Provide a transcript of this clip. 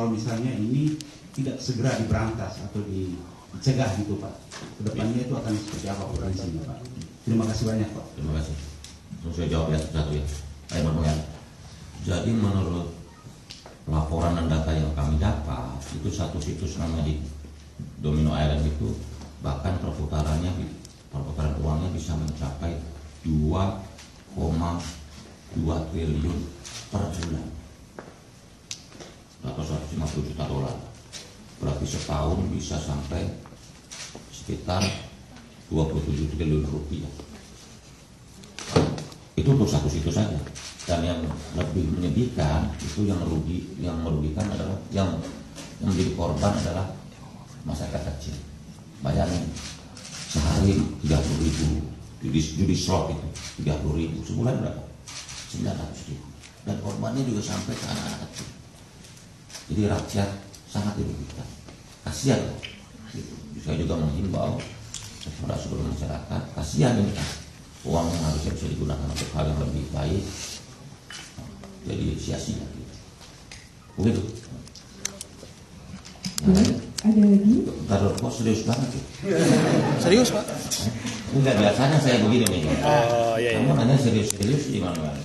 kalau misalnya ini tidak segera diberantas atau dicegah gitu Pak. Ke depannya itu akan seperti apa potensinya Pak? Terima kasih banyak Pak. Terima kasih. Langsung saya jawab ya satu ya. Saya ya. Jadi menurut laporan dan data yang kami dapat itu satu situs nama di Domino Island itu bahkan perputarannya perputaran uangnya bisa mencapai 2,2 triliun per bulan 150 juta dolar. Berarti setahun bisa sampai sekitar 27 triliun rupiah. Itu untuk satu situs saja. Dan yang lebih menyedihkan itu yang merugi yang merugikan adalah yang, yang menjadi korban adalah masyarakat kecil. Bayangin sehari 30 ribu judi, judi slot itu 30 ribu. Sebulan berapa? 900 ribu. Dan korbannya juga sampai ke anak-anak kecil jadi rakyat sangat dirugikan. Kasihan. Gitu. saya juga menghimbau kepada seluruh masyarakat kasihan ini kan uang yang harusnya bisa digunakan untuk hal yang lebih baik jadi sia-sia gitu. begitu. Nah, ada lagi? Taruh kok serius banget ya? Serius pak? Enggak biasanya saya begini nih. Oh iya, iya. kamu nanya serius-serius gimana